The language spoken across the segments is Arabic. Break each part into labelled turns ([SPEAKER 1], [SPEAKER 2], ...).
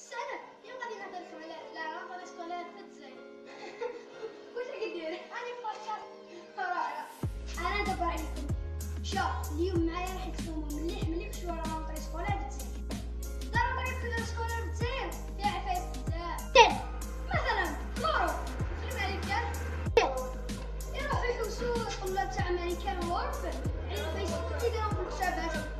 [SPEAKER 1] السنة فين غادي نهضر على لا راه سكولير في الجزائر واش راك دير أنا فاشل رائع أنا دابا عليكم شوف اليوم معايا راح تفهموا مليح مليح شنو راه لا رونطري سكولير في الجزائر فيها عفايس بزاف مثلا لورو في الامريكان يروحوا يحوسوا طلاب تاع امريكان وورف على الفيسبوك يديروا في الكتابات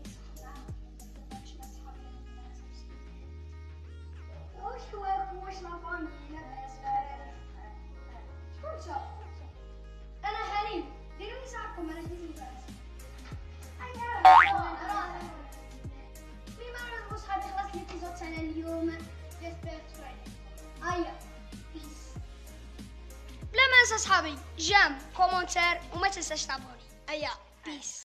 [SPEAKER 1] بلا ما ننسى صحابي جام كومونتير وما تنساش تابوني هيا بيس